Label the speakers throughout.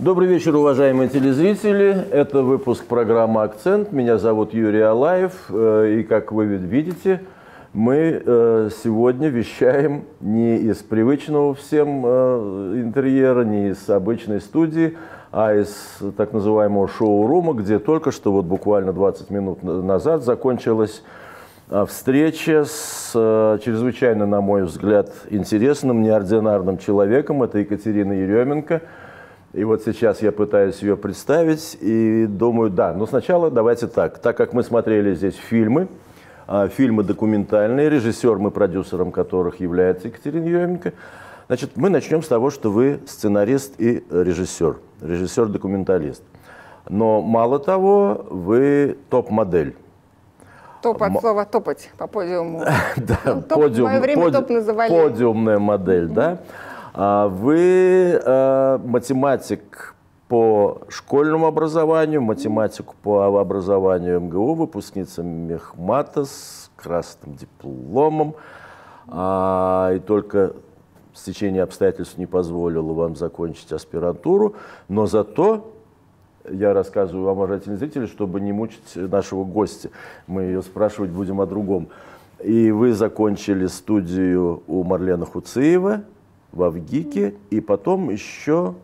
Speaker 1: Добрый вечер, уважаемые телезрители. Это выпуск программы «Акцент». Меня зовут Юрий Алаев. Э, и, как вы видите, мы э, сегодня вещаем не из привычного всем э, интерьера, не из обычной студии, а из так называемого шоу-рума, где только что, вот буквально 20 минут назад, закончилась встреча с чрезвычайно, на мой взгляд, интересным, неординарным человеком. Это Екатерина Еременко – и вот сейчас я пытаюсь ее представить и думаю, да, но сначала давайте так. Так как мы смотрели здесь фильмы, а, фильмы документальные, режиссером и продюсером которых является Екатерина Еременко, значит, мы начнем с того, что вы сценарист и режиссер, режиссер-документалист. Но мало того, вы топ-модель.
Speaker 2: Топ от слова топать по подиуму.
Speaker 1: Да, ну, подиумная модель, да. А вы э, математик по школьному образованию, математику по образованию МГУ, выпускница Мехмата с красным дипломом. А, и только стечение обстоятельств не позволило вам закончить аспирантуру, но зато я рассказываю вам, уважаемые зрители, чтобы не мучить нашего гостя. Мы ее спрашивать будем о другом. И вы закончили студию у Марлены Хуциева, в Авгике, и потом еще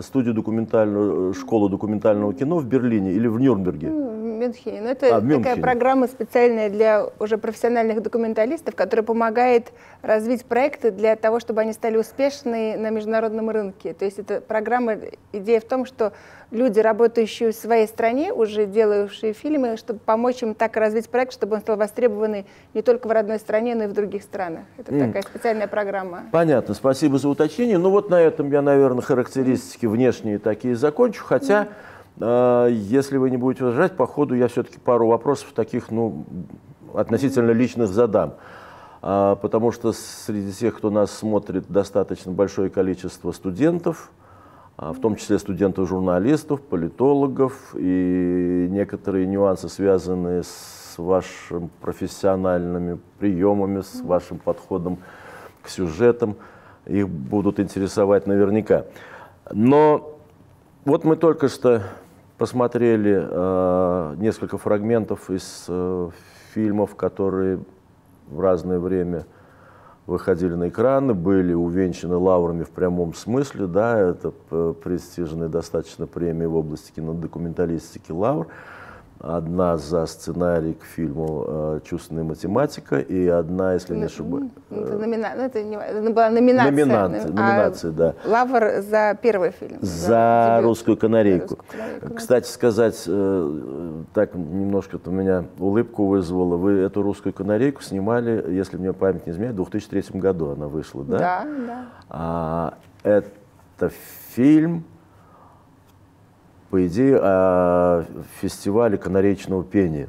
Speaker 1: студию документальную, школу документального кино в Берлине или в Нюрнберге.
Speaker 2: Мюнхене. Ну, это а, такая программа специальная для уже профессиональных документалистов, которая помогает развить проекты для того, чтобы они стали успешны на международном рынке. То есть эта программа, идея в том, что люди, работающие в своей стране, уже делающие фильмы, чтобы помочь им так развить проект, чтобы он стал востребованный не только в родной стране, но и в других странах. Это mm. такая специальная программа.
Speaker 1: Понятно, спасибо за уточнение. Ну вот на этом я, наверное, характеристики внешние такие закончу, хотя... Mm. Если вы не будете возражать, по ходу я все-таки пару вопросов таких, ну, относительно личных задам. А, потому что среди тех, кто нас смотрит, достаточно большое количество студентов – а, в том числе студентов-журналистов, политологов и некоторые нюансы, связанные с вашими профессиональными приемами, с вашим подходом к сюжетам, их будут интересовать наверняка. Но вот мы только что посмотрели э, несколько фрагментов из э, фильмов, которые в разное время выходили на экраны, были увенчаны лаврами в прямом смысле, да, это престижная достаточно премия в области кинодокументалистики «Лавр» одна за сценарий к фильму э, «Чувственная математика» и одна, если не ошибаюсь...
Speaker 2: Это, номина... Ну, это, не... это была номинация.
Speaker 1: Номинация, номинация а да.
Speaker 2: Лавр за первый фильм.
Speaker 1: За, за русскую канарейку. русскую канарейку. Кстати сказать, э, так немножко у меня улыбку вызвало. Вы эту русскую канарейку снимали, если мне память не изменяет, в 2003 году она вышла, да?
Speaker 2: Да, да.
Speaker 1: А, это фильм по идее, о фестивале канаречного пения.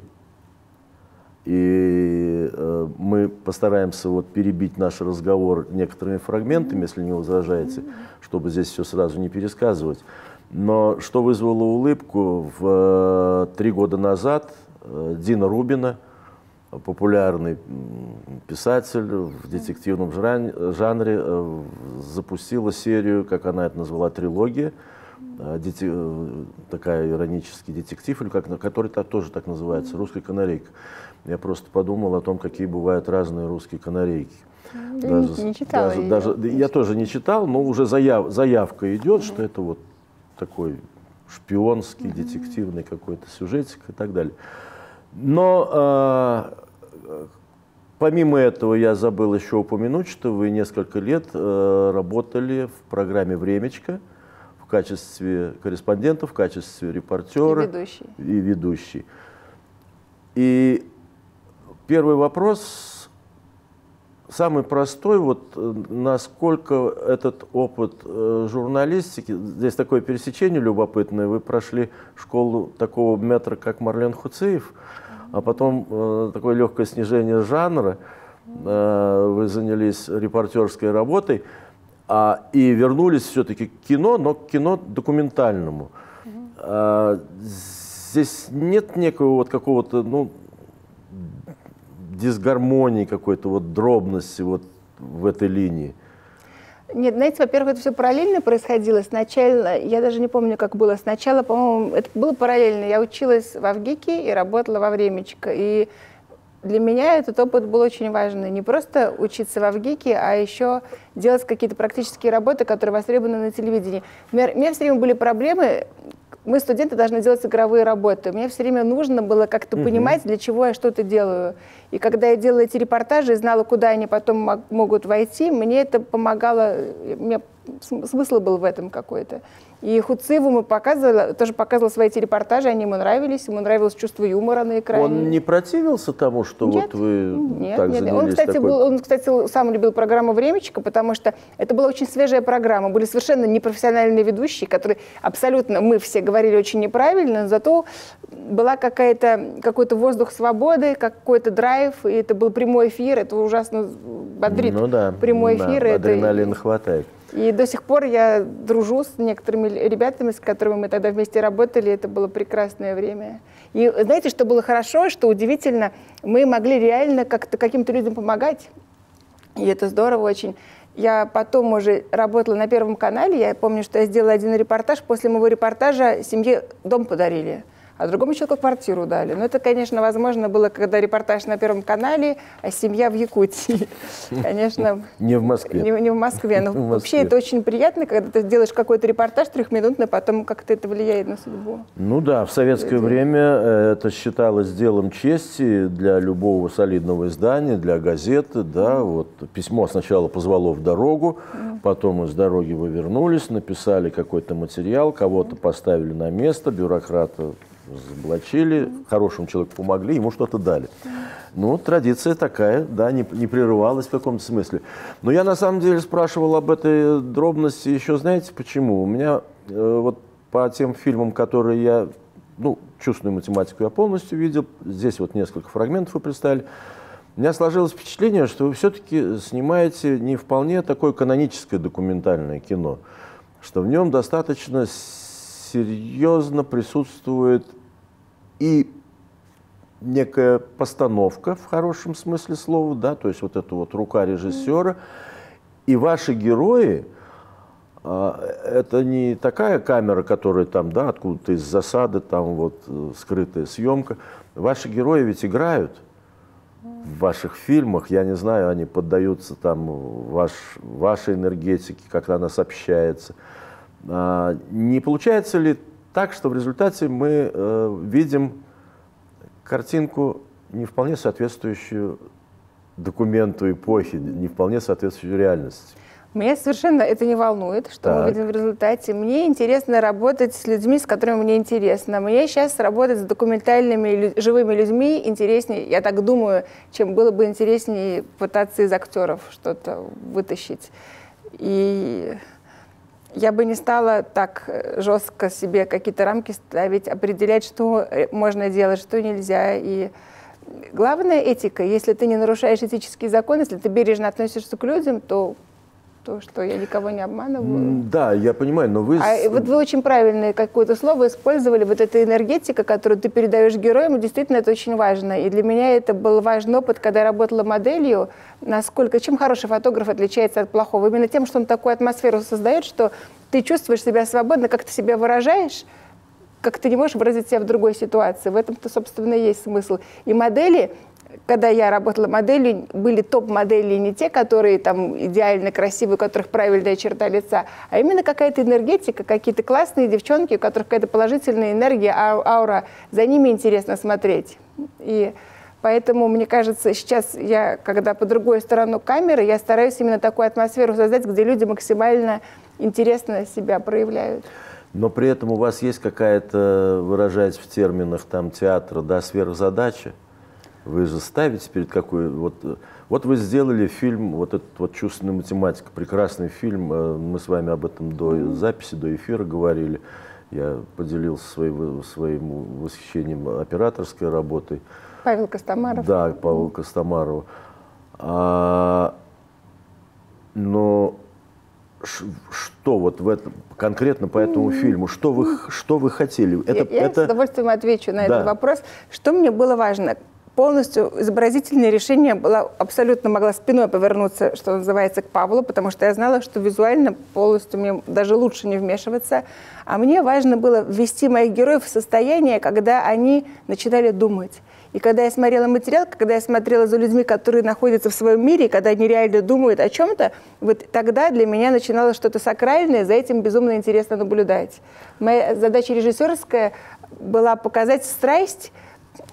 Speaker 1: И э, мы постараемся вот перебить наш разговор некоторыми фрагментами, если не возражаете, чтобы здесь все сразу не пересказывать. Но что вызвало улыбку, в три года назад э, Дина Рубина, популярный писатель в детективном жанре, э, запустила серию, как она это назвала, трилогия – э, такая иронический детектив, или как, который так, тоже так называется, «Русская канарейка». Я просто подумал о том, какие бывают разные русские канарейки.
Speaker 2: Ты даже, не, не читала
Speaker 1: даже, даже, Я тоже не читал, но уже заяв, заявка идет, mm-hmm. что это вот такой шпионский, mm-hmm. детективный какой-то сюжетик и так далее. Но э, помимо этого я забыл еще упомянуть, что вы несколько лет э, работали в программе «Времечко», в качестве корреспондента, в качестве репортера.
Speaker 2: И ведущий.
Speaker 1: И ведущий. И первый вопрос, самый простой, вот насколько этот опыт э, журналистики, здесь такое пересечение любопытное, вы прошли школу такого метра, как Марлен Хуцеев, а потом э, такое легкое снижение жанра, э, вы занялись репортерской работой а, и вернулись все-таки к кино, но к кино документальному. А, здесь нет некого вот какого-то, ну, дисгармонии какой-то, вот дробности вот в этой линии.
Speaker 2: Нет, знаете, во-первых, это все параллельно происходило. Сначала, я даже не помню, как было. Сначала, по-моему, это было параллельно. Я училась в Авгике и работала во Времечко. И для меня этот опыт был очень важный. Не просто учиться в Авгике, а еще делать какие-то практические работы, которые востребованы на телевидении. У меня, у меня все время были проблемы мы, студенты, должны делать игровые работы. Мне все время нужно было как-то угу. понимать, для чего я что-то делаю. И когда я делала эти репортажи и знала, куда они потом могут войти, мне это помогало, мне смысл был в этом какой-то. И Хуциву мы показывали, тоже показывал свои эти репортажи, они ему нравились, ему нравилось чувство юмора на экране.
Speaker 1: Он не противился тому, что
Speaker 2: нет,
Speaker 1: вот вы
Speaker 2: нет,
Speaker 1: так
Speaker 2: нет, нет. Он, кстати,
Speaker 1: такой...
Speaker 2: был, он, кстати, сам любил программу «Времечко», потому что это была очень свежая программа. Были совершенно непрофессиональные ведущие, которые абсолютно, мы все говорили очень неправильно, зато была какая-то, какой-то воздух свободы, какой-то драйв, и это был прямой эфир, это ужасно бодрит.
Speaker 1: Ну да,
Speaker 2: прямой эфир.
Speaker 1: Да, адреналина это... хватает.
Speaker 2: И до сих пор я дружу с некоторыми ребятами, с которыми мы тогда вместе работали. Это было прекрасное время. И знаете, что было хорошо, что удивительно, мы могли реально как-то каким-то людям помогать. И это здорово очень. Я потом уже работала на Первом канале. Я помню, что я сделала один репортаж. После моего репортажа семье дом подарили а другому человеку квартиру дали. Но это, конечно, возможно было, когда репортаж на Первом канале, а семья в Якутии. Конечно.
Speaker 1: Не в Москве.
Speaker 2: Не, не в Москве. Но в вообще это очень приятно, когда ты делаешь какой-то репортаж трехминутный, потом как-то это влияет на судьбу.
Speaker 1: Ну да, в советское время э, это считалось делом чести для любого солидного издания, для газеты. Да, вот письмо сначала позвало в дорогу, потом из дороги вы вернулись, написали какой-то материал, кого-то поставили на место, бюрократа заблочили, хорошему человеку помогли, ему что-то дали. Ну, традиция такая, да, не, не прерывалась в каком-то смысле. Но я на самом деле спрашивал об этой дробности еще, знаете, почему? У меня э, вот по тем фильмам, которые я, ну, чувственную математику я полностью видел, здесь вот несколько фрагментов вы представили, у меня сложилось впечатление, что вы все-таки снимаете не вполне такое каноническое документальное кино, что в нем достаточно серьезно присутствует и некая постановка в хорошем смысле слова, да, то есть вот эта вот рука режиссера, и ваши герои, а, это не такая камера, которая там, да, откуда-то из засады, там вот э, скрытая съемка. Ваши герои ведь играют в ваших фильмах, я не знаю, они поддаются там ваш, вашей энергетике, как она сообщается. А, не получается ли так, что в результате мы э, видим картинку, не вполне соответствующую документу эпохи, не вполне соответствующую реальности?
Speaker 2: Меня совершенно это не волнует, что так. мы видим в результате. Мне интересно работать с людьми, с которыми мне интересно. Мне сейчас работать с документальными живыми людьми интереснее, я так думаю, чем было бы интереснее пытаться из актеров что-то вытащить. И я бы не стала так э, жестко себе какие-то рамки ставить, определять, что э, можно делать, что нельзя. И главная этика. Если ты не нарушаешь этический закон, если ты бережно относишься к людям, то то, что я никого не обманываю.
Speaker 1: Да, я понимаю, но вы...
Speaker 2: А вот вы очень правильное какое-то слово использовали, вот эта энергетика, которую ты передаешь героям, действительно это очень важно. И для меня это был важный опыт, когда я работала моделью, насколько, чем хороший фотограф отличается от плохого? Именно тем, что он такую атмосферу создает, что ты чувствуешь себя свободно, как ты себя выражаешь, как ты не можешь выразить себя в другой ситуации. В этом-то, собственно, и есть смысл. И модели когда я работала моделью, были топ-модели не те, которые там идеально красивые, у которых правильная черта лица, а именно какая-то энергетика, какие-то классные девчонки, у которых какая-то положительная энергия, аура. За ними интересно смотреть. И поэтому, мне кажется, сейчас я, когда по другой сторону камеры, я стараюсь именно такую атмосферу создать, где люди максимально интересно себя проявляют.
Speaker 1: Но при этом у вас есть какая-то, выражаясь в терминах там, театра, да, сверхзадача? Вы же ставите перед какой... Вот, вот вы сделали фильм, вот этот вот «Чувственная математика», прекрасный фильм. Э, мы с вами об этом до записи, до эфира говорили. Я поделился своим, своим восхищением операторской работой.
Speaker 2: Павел Костомаров.
Speaker 1: Да, Павел Костомаров. А, но что вот в этом конкретно по этому фильму, что вы что вы хотели?
Speaker 2: Это, я, я это... с удовольствием отвечу на да. этот вопрос. Что мне было важно? Полностью изобразительное решение было абсолютно могла спиной повернуться, что называется, к Павлу, потому что я знала, что визуально полностью мне даже лучше не вмешиваться. А мне важно было ввести моих героев в состояние, когда они начинали думать. И когда я смотрела материал, когда я смотрела за людьми, которые находятся в своем мире, когда они реально думают о чем-то, вот тогда для меня начиналось что-то сакральное, за этим безумно интересно наблюдать. Моя задача режиссерская была показать страсть,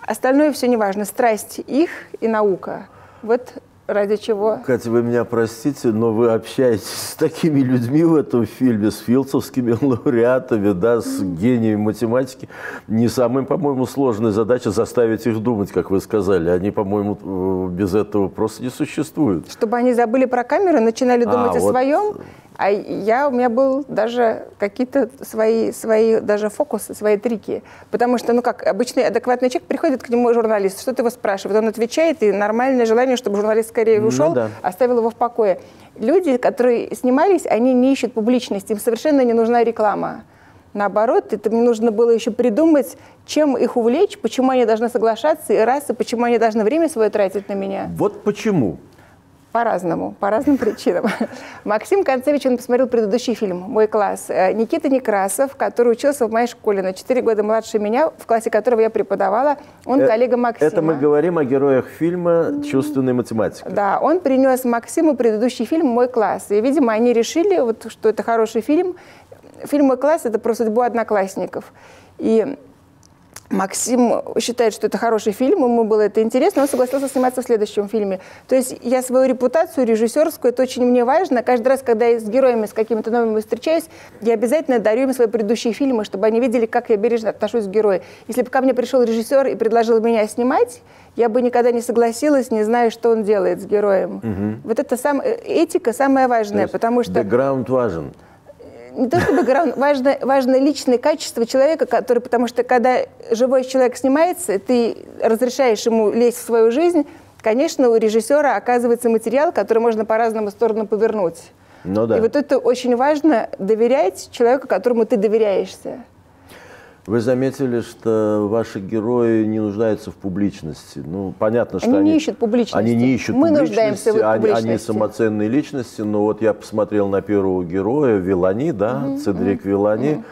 Speaker 2: остальное все не важно, страсть их и наука. Вот Ради чего?
Speaker 1: Катя, вы меня простите, но вы общаетесь с такими людьми в этом фильме, с филдсовскими лауреатами, да, с гениями математики. Не самая, по-моему, сложная задача заставить их думать, как вы сказали. Они, по-моему, э, без этого просто не существуют.
Speaker 2: Чтобы они забыли про камеру, начинали думать а, о вот... своем. А я, у меня был даже какие-то свои, свои даже фокусы, свои трики. Потому что, ну как, обычный адекватный человек приходит к нему журналист, что-то его спрашивает, он отвечает, и нормальное желание, чтобы журналист скорее ну ушел, ну, да. оставил его в покое. Люди, которые снимались, они не ищут публичности, им совершенно не нужна реклама. Наоборот, это мне нужно было еще придумать, чем их увлечь, почему они должны соглашаться, и раз, и почему они должны время свое тратить на меня.
Speaker 1: Вот почему.
Speaker 2: По-разному, по разным причинам. Максим Концевич, он посмотрел предыдущий фильм «Мой класс». Э, Никита Некрасов, который учился в моей школе на 4 года младше меня, в классе которого я преподавала, он э, коллега Максима.
Speaker 1: Это мы говорим о героях фильма «Чувственная математика».
Speaker 2: Да, он принес Максиму предыдущий фильм «Мой класс». И, видимо, они решили, вот, что это хороший фильм. Фильм «Мой класс» — это про судьбу одноклассников. И Максим считает, что это хороший фильм, ему было это интересно, он согласился сниматься в следующем фильме. То есть я свою репутацию режиссерскую, это очень мне важно. Каждый раз, когда я с героями, с какими-то новыми встречаюсь, я обязательно дарю им свои предыдущие фильмы, чтобы они видели, как я бережно отношусь к герою. Если бы ко мне пришел режиссер и предложил меня снимать, я бы никогда не согласилась, не зная, что он делает с героем. Угу. Вот это сам, э, этика самая важная, потому что...
Speaker 1: Бэкграунд важен
Speaker 2: не то чтобы бэкграунд, важно, важно личное качество человека, который, потому что когда живой человек снимается, ты разрешаешь ему лезть в свою жизнь, конечно, у режиссера оказывается материал, который можно по разному сторонам повернуть. Ну, да. И вот это очень важно, доверять человеку, которому ты доверяешься.
Speaker 1: Вы заметили, что ваши герои не нуждаются в публичности. Ну, понятно, что
Speaker 2: они,
Speaker 1: они
Speaker 2: не ищут публичности.
Speaker 1: Они не ищут
Speaker 2: Мы
Speaker 1: публичности,
Speaker 2: нуждаемся в их
Speaker 1: они, они самоценные личности. Но вот я посмотрел на первого героя, Вилани, да, угу, Цедрик угу, Вилани. Угу.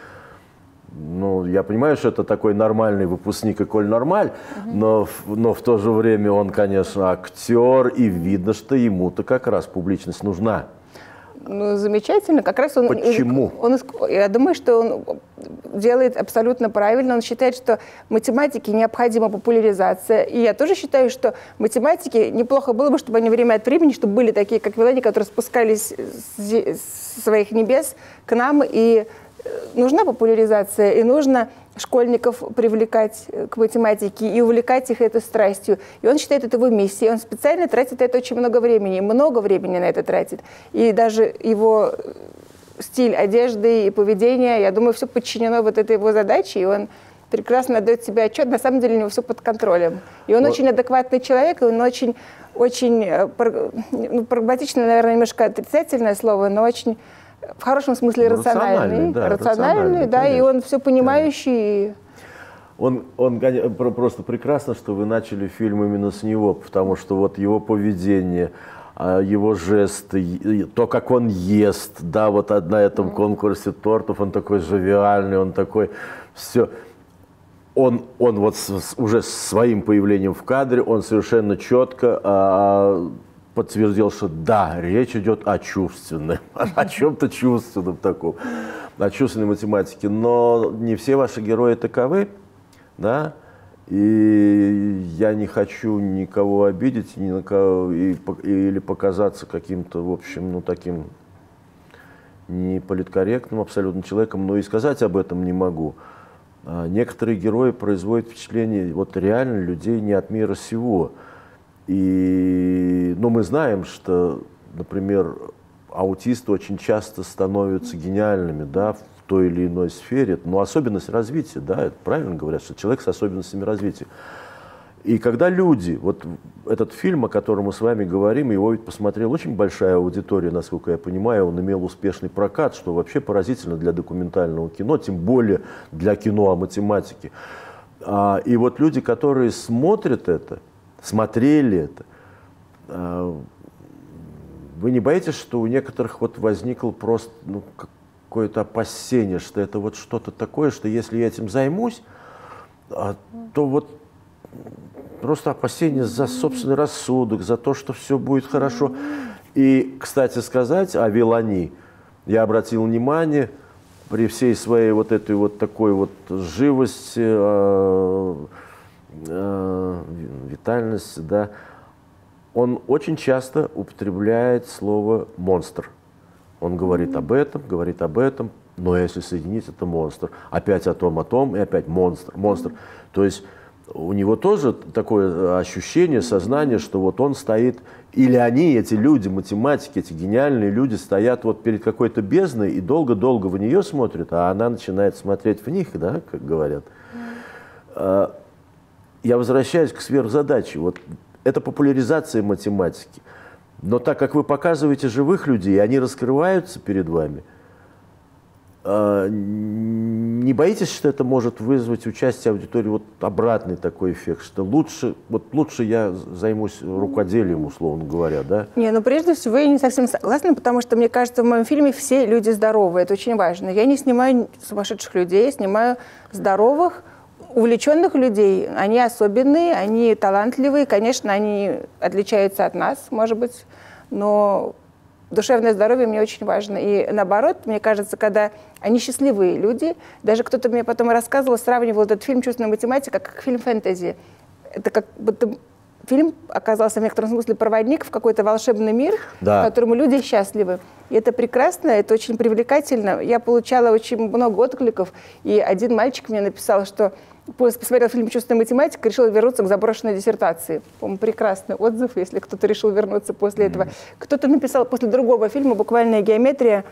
Speaker 1: Ну, я понимаю, что это такой нормальный выпускник Эколь Нормаль, угу. но, но в то же время он, конечно, актер, и видно, что ему-то как раз публичность нужна.
Speaker 2: Ну, замечательно. Как раз он...
Speaker 1: Почему?
Speaker 2: Он, я думаю, что он делает абсолютно правильно. Он считает, что математике необходима популяризация. И я тоже считаю, что математики неплохо было бы, чтобы они время от времени, чтобы были такие, как Вилани, которые спускались с своих небес к нам. И нужна популяризация, и нужно школьников привлекать э, к математике и увлекать их этой страстью. И он считает это его миссией. Он специально тратит это очень много времени, много времени на это тратит. И даже его э, стиль одежды и поведения, я думаю, все подчинено вот этой его задаче, и он прекрасно отдает себе отчет, на самом деле у него все под контролем. И он вот. очень адекватный человек, и он очень, очень э, ну, прагматичный, наверное, немножко отрицательное слово, но очень в хорошем смысле рациональный. Рациональный, да, рациональный, да и он все понимающий.
Speaker 1: Он, он просто прекрасно, что вы начали фильм именно с него, потому что вот его поведение, а, его жесты, то, как он ест, да, вот на этом конкурсе тортов, он такой живиальный, он такой, все. Он, он вот с, уже своим появлением в кадре, он совершенно четко а, подтвердил, что да, речь идет о чувственном, о чем-то чувственном таком, о чувственной математике. Но не все ваши герои таковы, да, и я не хочу никого обидеть ни на кого, и, или показаться каким-то, в общем, ну, таким не политкорректным абсолютно человеком, но и сказать об этом не могу. А некоторые герои производят впечатление вот реально людей не от мира сего. И, ну, мы знаем, что, например, аутисты очень часто становятся гениальными, да, в той или иной сфере, но особенность развития, да, это правильно говорят, что человек с особенностями развития. И когда люди, вот этот фильм, о котором мы с вами говорим, его ведь посмотрела очень большая аудитория, насколько я понимаю, он имел успешный прокат, что вообще поразительно для документального кино, тем более для кино о математике. А, и вот люди, которые смотрят это, смотрели это. А, вы не боитесь, что у некоторых вот возникло просто ну, какое-то опасение, что это вот что-то такое, что если я этим займусь, а, то вот просто опасение за собственный рассудок, за то, что все будет хорошо. И, кстати сказать, о Вилани я обратил внимание, при всей своей вот этой вот такой вот живости, э, э, витальности, да, он очень часто употребляет слово «монстр». Он говорит об этом, говорит об этом, но если соединить, это монстр. Опять о том, о том, и опять монстр, монстр. То есть у него тоже такое ощущение, сознание, что вот он стоит, или они, эти люди, математики, эти гениальные люди, стоят вот перед какой-то бездной и долго-долго в нее смотрят, а она начинает смотреть в них, да, как говорят. Я возвращаюсь к сверхзадаче. Вот это популяризация математики. Но так как вы показываете живых людей, они раскрываются перед вами, а, не боитесь, что это может вызвать участие аудитории вот обратный такой эффект, что лучше, вот лучше я займусь рукоделием, условно говоря, да?
Speaker 2: Не, ну прежде всего я не совсем согласна, потому что мне кажется, в моем фильме все люди здоровые, это очень важно. Я не снимаю сумасшедших людей, я снимаю здоровых, увлеченных людей. Они особенные, они талантливые, конечно, они отличаются от нас, может быть, но душевное здоровье мне очень важно. И наоборот, мне кажется, когда они счастливые люди, даже кто-то мне потом рассказывал, сравнивал этот фильм «Чувственная математика» как фильм фэнтези. Это как будто фильм оказался в некотором смысле проводник в какой-то волшебный мир, да. в котором люди счастливы. И это прекрасно, это очень привлекательно. Я получала очень много откликов, и один мальчик мне написал, что посмотрел фильм «Чувственная математика», решил вернуться к заброшенной диссертации. По-моему, прекрасный отзыв, если кто-то решил вернуться после этого. Кто-то написал после другого фильма «Буквальная геометрия»,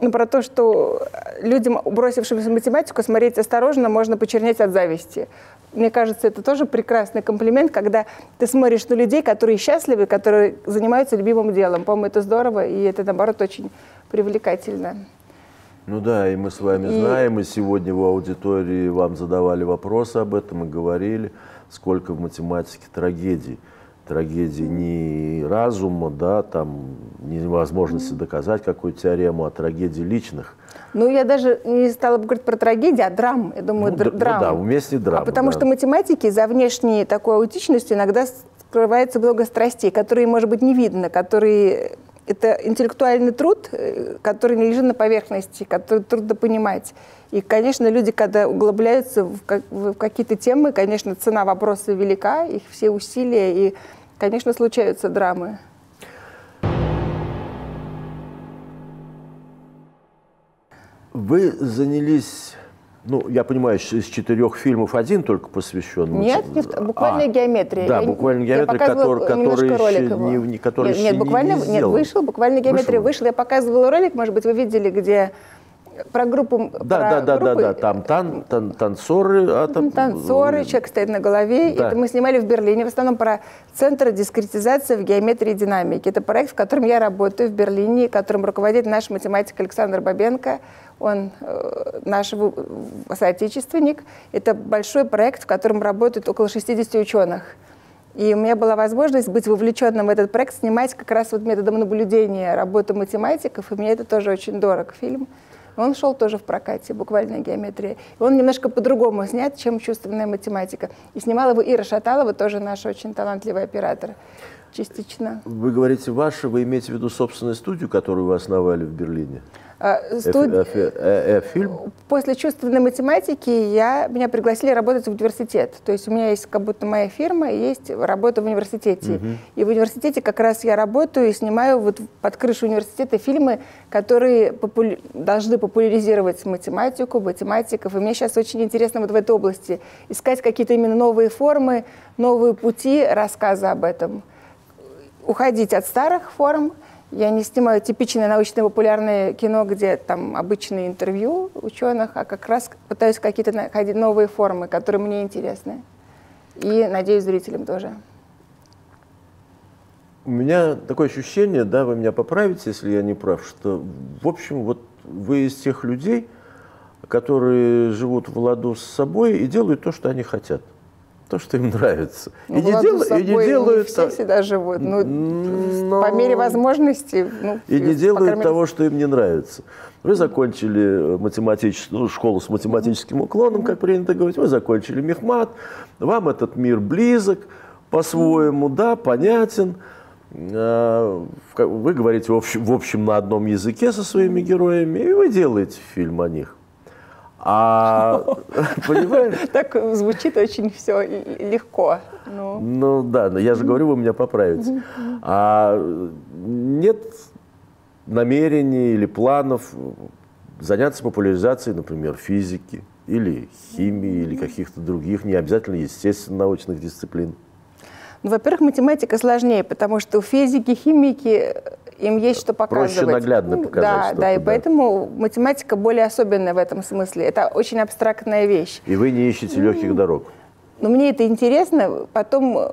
Speaker 2: ну, про то, что людям, бросившимся математику, смотреть осторожно, можно почернеть от зависти. Мне кажется, это тоже прекрасный комплимент, когда ты смотришь на людей, которые счастливы, которые занимаются любимым делом. По-моему, это здорово, и это, наоборот, очень привлекательно.
Speaker 1: Ну да, и мы с вами и... знаем, и сегодня в аудитории вам задавали вопросы об этом и говорили, сколько в математике трагедий. Трагедии не разума, да, там невозможности доказать какую-то теорему, а трагедии личных.
Speaker 2: Ну, я даже не стала бы говорить про трагедию, а драм. Я думаю, ну, др- драм. Ну,
Speaker 1: да, уместнее драма.
Speaker 2: А потому
Speaker 1: да.
Speaker 2: что математики за внешней такой аутичностью иногда скрывается много страстей, которые, может быть, не видно, которые это интеллектуальный труд, э, который не лежит на поверхности, который трудно понимать. И, конечно, люди, когда углубляются в, как, в какие-то темы, конечно, цена вопроса велика, их все усилия, и, конечно, случаются драмы.
Speaker 1: Вы занялись ну, я понимаю, из четырех фильмов один только посвящен.
Speaker 2: Нет, буквально а, геометрия.
Speaker 1: Да, буквально геометрия, который, который еще не, не, который
Speaker 2: нет, нет, буквально,
Speaker 1: не
Speaker 2: нет, вышел, буквально геометрия вышел. вышел. Я показывала ролик, может быть, вы видели, где про группу.
Speaker 1: Да, про да, да, группы. да, да, там тан, тан, танцоры. А там...
Speaker 2: Танцоры, человек стоит на голове. Да. Это мы снимали в Берлине, в основном про Центр дискретизации в геометрии и динамике. Это проект, в котором я работаю в Берлине, которым руководит наш математик Александр Бабенко он э, наш соотечественник. Это большой проект, в котором работают около 60 ученых. И у меня была возможность быть вовлеченным в этот проект, снимать как раз вот методом наблюдения работу математиков, и мне это тоже очень дорог фильм. Он шел тоже в прокате, буквальная геометрия. И он немножко по-другому снят, чем чувственная математика. И снимала его Ира Шаталова, тоже наш очень талантливый оператор частично.
Speaker 1: Вы говорите «ваша», вы имеете в виду собственную студию, которую вы основали в Берлине?
Speaker 2: А, студ... F, F, F, фильм? После чувственной математики я, меня пригласили работать в университет. То есть у меня есть как будто моя фирма, и есть работа в университете. Угу. И в университете как раз я работаю и снимаю вот под крышу университета фильмы, которые популя... должны популяризировать математику, математиков. И мне сейчас очень интересно вот в этой области искать какие-то именно новые формы, новые пути рассказа об этом. Уходить от старых форм – я не снимаю типичное научно-популярное кино, где там обычные интервью ученых, а как раз пытаюсь какие-то находить новые формы, которые мне интересны. И, надеюсь, зрителям тоже.
Speaker 1: У меня такое ощущение, да, вы меня поправите, если я не прав, что, в общем, вот вы из тех людей, которые живут в ладу с собой и делают то, что они хотят. То, что им нравится.
Speaker 2: Ну, и, не дел... и не делают... Не все всегда живут. Ну, Но... По мере возможности. Ну,
Speaker 1: и не делают мере... того, что им не нравится. Вы закончили математическую ну, школу с математическим уклоном, как принято говорить. Вы закончили мехмат. Вам этот мир близок по-своему, да, понятен. А, вы говорите в общем, в общем на одном языке со своими героями, и вы делаете фильм о них. А,
Speaker 2: понимаешь? Так звучит очень все легко.
Speaker 1: Ну. ну да, я же говорю, вы меня поправите. А нет намерений или планов заняться популяризацией, например, физики или химии или каких-то других, не обязательно естественно-научных дисциплин?
Speaker 2: Ну, во-первых, математика сложнее, потому что у физики, химики им есть что показывать.
Speaker 1: Проще наглядно ну, показать.
Speaker 2: Да, да, и да. поэтому математика более особенная в этом смысле. Это очень абстрактная вещь.
Speaker 1: И вы не ищете легких дорог.
Speaker 2: Но мне это интересно. Потом э,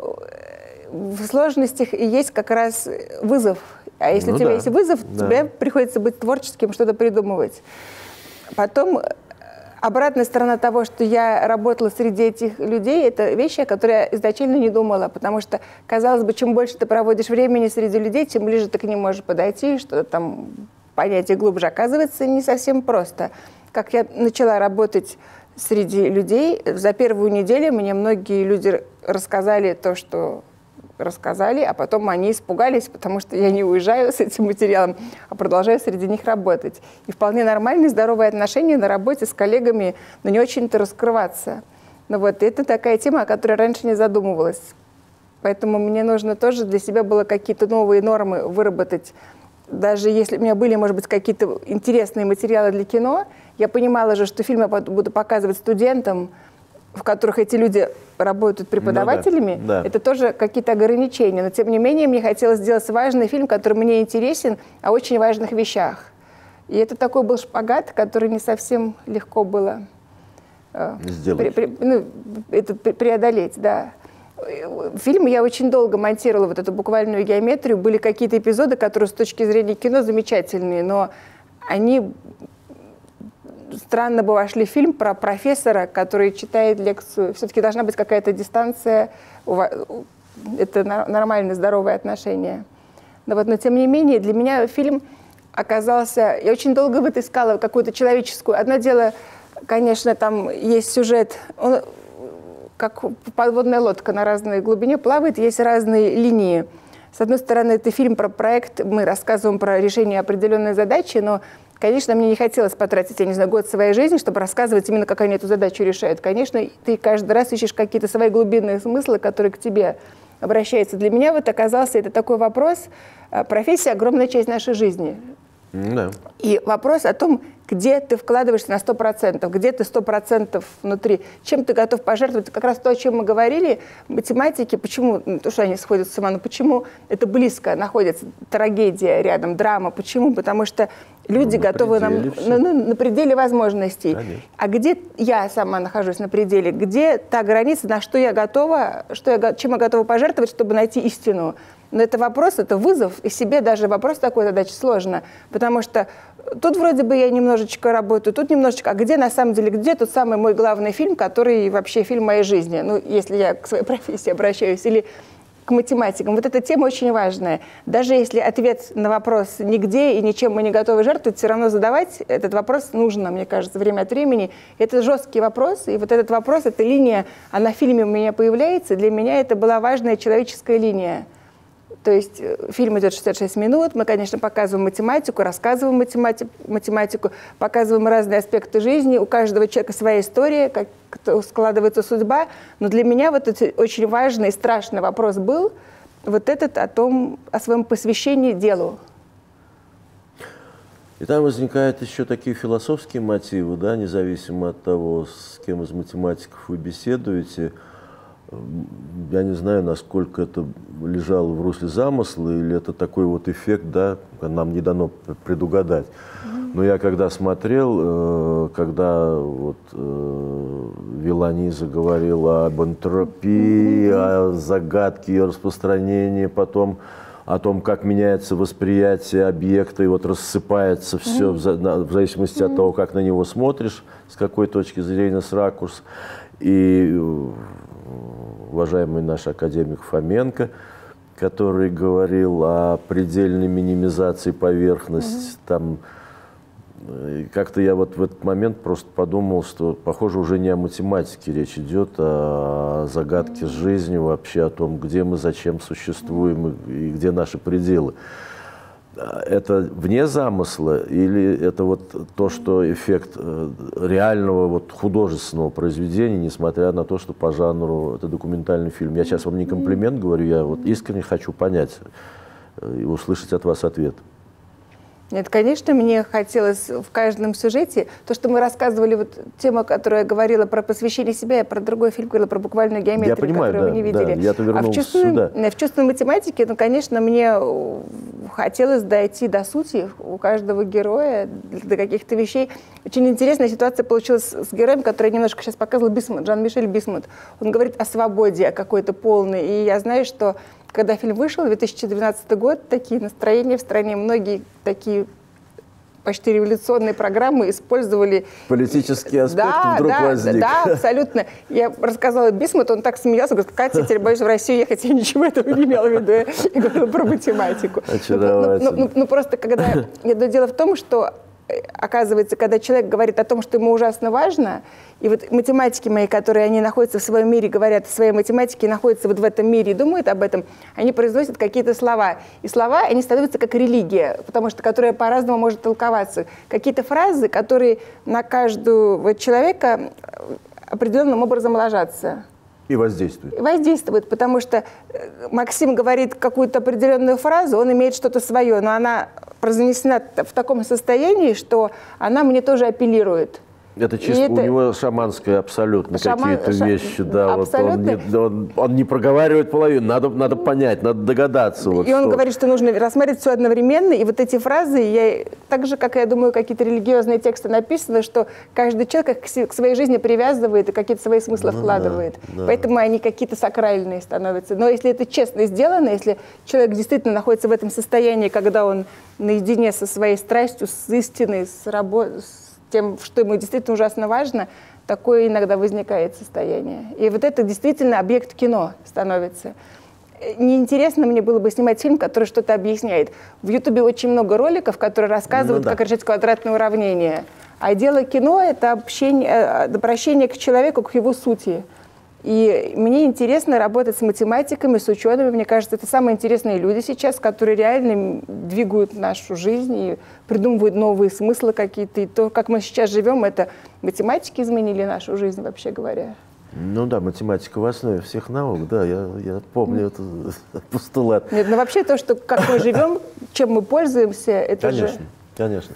Speaker 2: в сложностях есть как раз вызов. А если ну, у тебя да. есть вызов, да. тебе приходится быть творческим, что-то придумывать. Потом обратная сторона того, что я работала среди этих людей, это вещи, о которых я изначально не думала, потому что, казалось бы, чем больше ты проводишь времени среди людей, тем ближе ты к ним можешь подойти, что-то там понять и глубже. Оказывается, не совсем просто. Как я начала работать среди людей, за первую неделю мне многие люди рассказали то, что рассказали, а потом они испугались, потому что я не уезжаю с этим материалом, а продолжаю среди них работать. И вполне нормальные, здоровые отношения на работе с коллегами, но не очень-то раскрываться. Но вот это такая тема, о которой раньше не задумывалась. Поэтому мне нужно тоже для себя было какие-то новые нормы выработать. Даже если у меня были, может быть, какие-то интересные материалы для кино, я понимала же, что фильм я буду показывать студентам, в которых эти люди работают преподавателями, ну, да, да. это тоже какие-то ограничения. Но тем не менее мне хотелось сделать важный фильм, который мне интересен, о очень важных вещах. И это такой был шпагат, который не совсем легко было
Speaker 1: э, Сделать. При, при,
Speaker 2: ну, это преодолеть, да. Фильм я очень долго монтировала вот эту буквальную геометрию. Были какие-то эпизоды, которые с точки зрения кино замечательные, но они странно бы вошли в фильм про профессора, который читает лекцию. Все-таки должна быть какая-то дистанция, это нормальные, здоровые отношения. Но, вот, но тем не менее, для меня фильм оказался... Я очень долго вытаскала какую-то человеческую... Одно дело, конечно, там есть сюжет, он как подводная лодка на разной глубине плавает, есть разные линии. С одной стороны, это фильм про проект, мы рассказываем про решение определенной задачи, но Конечно, мне не хотелось потратить, я не знаю, год своей жизни, чтобы рассказывать именно, как они эту задачу решают. Конечно, ты каждый раз ищешь какие-то свои глубинные смыслы, которые к тебе обращаются. Для меня вот оказался это такой вопрос. Э, профессия – огромная часть нашей жизни. Да. И вопрос о том, где ты вкладываешься на 100%, где ты 100% внутри, чем ты готов пожертвовать. Как раз то, о чем мы говорили, математики, почему, ну, то, что они сходят с ума, но почему это близко находится, трагедия рядом, драма, почему? Потому что люди ну, на готовы нам на, на, на пределе возможностей. Конечно. А где я сама нахожусь на пределе? Где та граница, на что я готова, что я, чем я готова пожертвовать, чтобы найти истину? Но это вопрос, это вызов, и себе даже вопрос такой задачи сложно, потому что тут вроде бы я немножечко работаю, тут немножечко, а где на самом деле, где тот самый мой главный фильм, который вообще фильм моей жизни, ну, если я к своей профессии обращаюсь, или к математикам. Вот эта тема очень важная. Даже если ответ на вопрос нигде и ничем мы не готовы жертвовать, все равно задавать этот вопрос нужно, мне кажется, время от времени. Это жесткий вопрос, и вот этот вопрос, эта линия, она в фильме у меня появляется. Для меня это была важная человеческая линия. То есть э, фильм идет 66 минут, мы, конечно, показываем математику, рассказываем математи математику, показываем разные аспекты жизни, у каждого человека своя история, как складывается судьба. Но для меня вот этот очень важный и страшный вопрос был вот этот о том, о своем посвящении делу.
Speaker 1: И там возникают еще такие философские мотивы, да, независимо от того, с кем из математиков вы беседуете – я не знаю, насколько это лежало в русле замысла, или это такой вот эффект, да, нам не дано предугадать. Но я когда смотрел, э, когда вот э, Виланиза говорила об энтропии, о загадке ее распространения, потом о том, как меняется восприятие объекта, и вот рассыпается все в, в зависимости от того, как на него смотришь, с какой точки зрения, с ракурс. И уважаемый наш академик Фоменко, который говорил о предельной минимизации поверхности, угу. там как-то я вот в этот момент просто подумал, что, похоже, уже не о математике речь идет, а о загадке жизни вообще, о том, где мы, зачем существуем и, и где наши пределы. Это вне замысла или это вот то, что эффект э, реального вот художественного произведения, несмотря на то, что по жанру это документальный фильм? Я сейчас вам не комплимент говорю, я вот искренне хочу понять э, и услышать от вас ответ.
Speaker 2: Нет, конечно, мне хотелось в каждом сюжете, то, что мы рассказывали, вот тема, которую я говорила про посвящение себя, я про другой фильм говорила, про буквальную геометрию, я понимаю, которую да, вы не видели. Да,
Speaker 1: я а в чувственной,
Speaker 2: сюда. в чувственной математике, ну, конечно, мне хотелось дойти до сути у каждого героя, до каких-то вещей. Очень интересная ситуация получилась с героем, который я немножко сейчас показывала, Бисмут, Жан-Мишель Бисмут. Он говорит о свободе, о какой-то полной. И я знаю, что когда фильм вышел, 2012 год, такие настроения в стране, многие такие почти революционные программы использовали...
Speaker 1: Политический аспект да, вдруг
Speaker 2: да,
Speaker 1: возник.
Speaker 2: Да, абсолютно. Я рассказала Бисмуту, он так смеялся, говорит, Катя, теперь боюсь в Россию ехать, я ничего этого не имела в виду. Я говорила про математику.
Speaker 1: Ну, ну,
Speaker 2: ну, ну, ну, просто когда... Дело в том, что оказывается, когда человек говорит о том, что ему ужасно важно, и вот математики мои, которые они находятся в своем мире, говорят о своей математике, находятся вот в этом мире и думают об этом, они произносят какие-то слова. И слова, они становятся как религия, потому что которая по-разному может толковаться. Какие-то фразы, которые на каждого человека определенным образом ложатся.
Speaker 1: И воздействует.
Speaker 2: Воздействует, потому что э, Максим говорит какую-то определенную фразу, он имеет что-то свое, но она произнесена в таком состоянии, что она мне тоже апеллирует.
Speaker 1: Это чисто это... у него шаманское абсолютно Шаман... какие-то вещи, да. Абсолютно. Вот он, не, он, он не проговаривает половину, надо, надо понять, надо догадаться. Вот
Speaker 2: и он говорит, что нужно рассматривать все одновременно, и вот эти фразы, я, так же, как я думаю, какие-то религиозные тексты написаны, что каждый человек к, своей жизни привязывает и какие-то свои смыслы ну, вкладывает. Да, да. Поэтому они какие-то сакральные становятся. Но если это честно сделано, если человек действительно находится в этом состоянии, когда он наедине со своей страстью, с истиной, с работой, тем, что ему действительно ужасно важно, такое иногда возникает состояние. И вот это действительно объект кино становится. Неинтересно мне было бы снимать фильм, который что-то объясняет. В Ютубе очень много роликов, которые рассказывают, ну, да. как решать квадратное уравнение. А дело кино — это общение, э, обращение к человеку, к его сути. И мне интересно работать с математиками, с учеными. Мне кажется, это самые интересные люди сейчас, которые реально двигают нашу жизнь и придумывают новые смыслы какие-то. И то, как мы сейчас живем, это математики изменили нашу жизнь, вообще говоря.
Speaker 1: Ну да, математика в основе всех наук, да, я, я помню mm. этот постулат.
Speaker 2: Нет, ну вообще то, что как мы живем, чем мы пользуемся, это
Speaker 1: конечно,
Speaker 2: же...
Speaker 1: Конечно, конечно.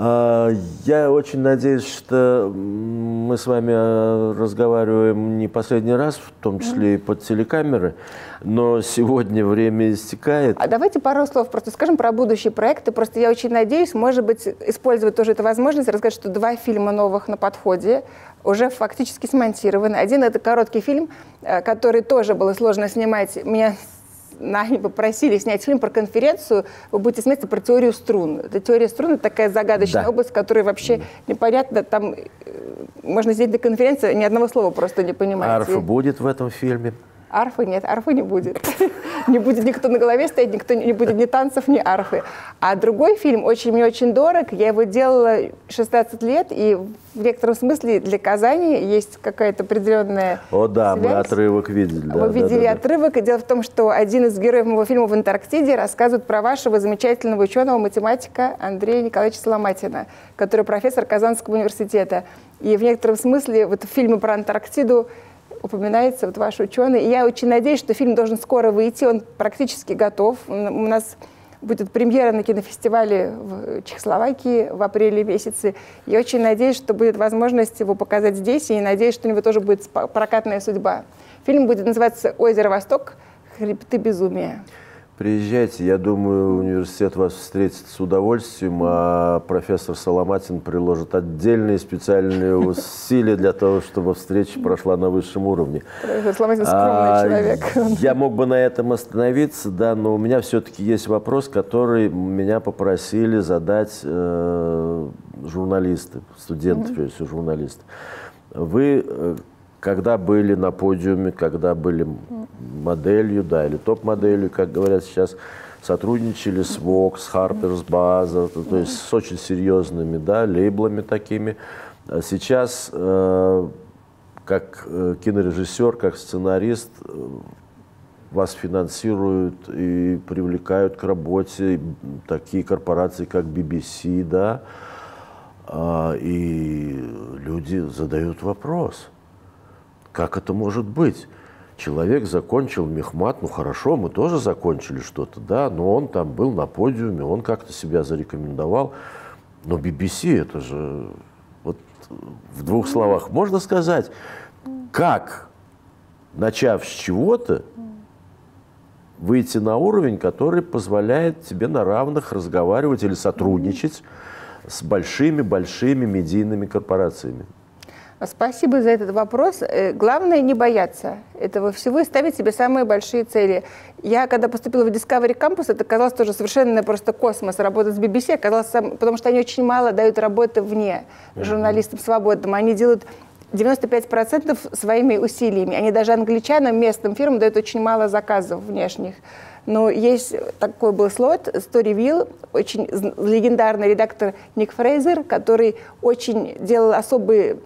Speaker 1: А, я очень надеюсь, что мы с вами э, разговариваем не последний раз, в том числе и под телекамеры, но сегодня время истекает.
Speaker 2: А давайте пару слов просто скажем про будущие проекты. Просто я очень надеюсь, может быть, использовать тоже эту возможность, рассказать, что два фильма новых на подходе уже фактически смонтированы. Один — это короткий фильм, э, который тоже было сложно снимать. Меня они попросили снять фильм про конференцию, вы будете смотреть про теорию струн. Это теория струн, это такая загадочная да. область, которая вообще непонятно, там э, можно сидеть на конференции, ни одного слова просто не понимаете.
Speaker 1: Арфа будет в этом фильме?
Speaker 2: Арфы нет, арфы не будет. не будет никто на голове стоять, никто не будет ни танцев, ни арфы. А другой фильм очень мне очень дорог. Я его делала 16 лет, и в некотором смысле для Казани есть какая-то определенная
Speaker 1: О да, связь. мы отрывок видели. Да,
Speaker 2: мы видели да, да, отрывок. И дело в том, что один из героев моего фильма в Антарктиде рассказывает про вашего замечательного ученого, математика Андрея Николаевича Соломатина, который профессор Казанского университета. И в некотором смысле вот в фильме про Антарктиду упоминается вот ваш ученый. И я очень надеюсь, что фильм должен скоро выйти, он практически готов. У нас будет премьера на кинофестивале в Чехословакии в апреле месяце. Я очень надеюсь, что будет возможность его показать здесь, и надеюсь, что у него тоже будет прокатная судьба. Фильм будет называться «Озеро Восток. Хребты безумия».
Speaker 1: Приезжайте, я думаю, университет вас встретит с удовольствием, а профессор Соломатин приложит отдельные специальные усилия для того, чтобы встреча прошла на высшем уровне.
Speaker 2: Профессор Соломатин скромный а, человек.
Speaker 1: Я мог бы на этом остановиться, да, но у меня все-таки есть вопрос, который меня попросили задать э, журналисты, студенты, mm-hmm. прежде всего журналисты. Вы э, когда были на подиуме, когда были моделью, да, или топ-моделью, как говорят сейчас, сотрудничали с Vox, Harper's Bazaar, то есть с очень серьезными, да, лейблами такими. А сейчас э, как э, кинорежиссер, как сценарист э, вас финансируют и привлекают к работе такие корпорации, как BBC, да, а, и люди задают вопрос, как это может быть? Человек закончил мехмат, ну хорошо, мы тоже закончили что-то, да, но он там был на подиуме, он как-то себя зарекомендовал. Но BBC это же, вот в двух словах можно сказать, как, начав с чего-то, выйти на уровень, который позволяет тебе на равных разговаривать или сотрудничать с большими-большими медийными корпорациями.
Speaker 2: Спасибо за этот вопрос. Э, главное не бояться этого всего и ставить себе самые большие цели. Я, когда поступила в Discovery Campus, это казалось тоже совершенно просто космос. Работать с BBC оказалось, сам, потому что они очень мало дают работы вне журналистам свободным. Они делают 95% своими усилиями. Они даже англичанам, местным фирмам дают очень мало заказов внешних. Но есть такой был слот, Storyville, очень легендарный редактор Ник Фрейзер, который очень делал особые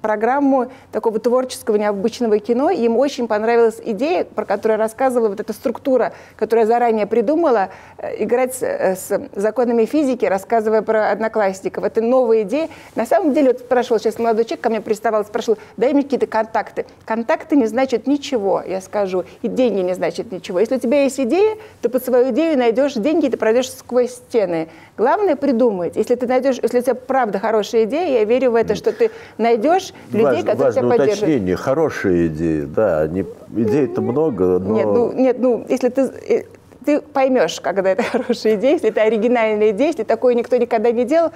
Speaker 2: программу такого творческого, необычного кино. Им очень понравилась идея, про которую рассказывала, вот эта структура, которую я заранее придумала, э, играть с, э, с законами физики, рассказывая про одноклассников. Это новая идея. На самом деле, вот спрашивал сейчас молодой человек, ко мне приставал, спрашивал, дай мне какие-то контакты. Контакты не значат ничего, я скажу, и деньги не значат ничего. Если у тебя есть идея, то под свою идею найдешь деньги, и ты пройдешь сквозь стены. Главное придумать. Если ты найдешь, если у тебя правда хорошая идея, я верю в это, что ты найдешь людей,
Speaker 1: важно, которые важно тебя поддерживают. уточнение, хорошие идеи, да, не, идей-то много, но...
Speaker 2: Нет, ну, нет, ну, если ты, э, ты поймешь, когда это хорошая идея, если это оригинальная идея, если такое никто никогда не делал,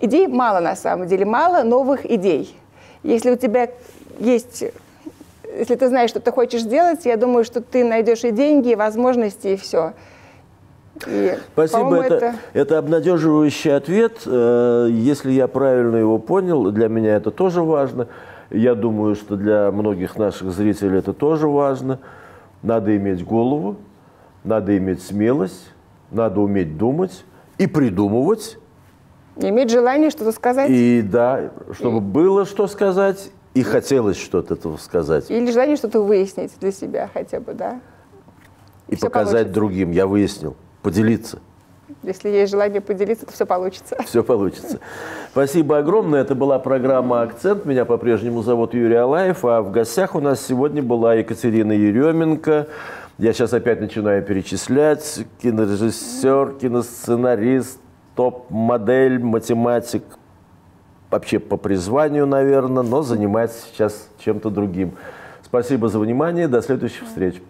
Speaker 2: идей мало на самом деле, мало новых идей. Если у тебя есть если ты знаешь, что ты хочешь сделать, я думаю, что ты найдешь и деньги, и возможности, и все.
Speaker 1: И, Спасибо, это, это... это обнадеживающий ответ. Э, если я правильно его понял, для меня это тоже важно. Я думаю, что для многих наших зрителей это тоже важно. Надо иметь голову, надо иметь смелость, надо уметь думать и придумывать.
Speaker 2: Иметь желание что-то сказать.
Speaker 1: И да, чтобы и... было что сказать, и хотелось что-то этого сказать.
Speaker 2: Или желание что-то выяснить для себя хотя бы, да.
Speaker 1: И, и показать получится. другим. Я выяснил поделиться.
Speaker 2: Если есть желание поделиться, то все получится.
Speaker 1: Все получится. Спасибо огромное. Это была программа «Акцент». Меня по-прежнему зовут Юрий Алаев. А в гостях у нас сегодня была Екатерина Еременко. Я сейчас опять начинаю перечислять. Кинорежиссер, киносценарист, топ-модель, математик. Вообще по призванию, наверное, но занимается сейчас чем-то другим. Спасибо за внимание. До следующих встреч.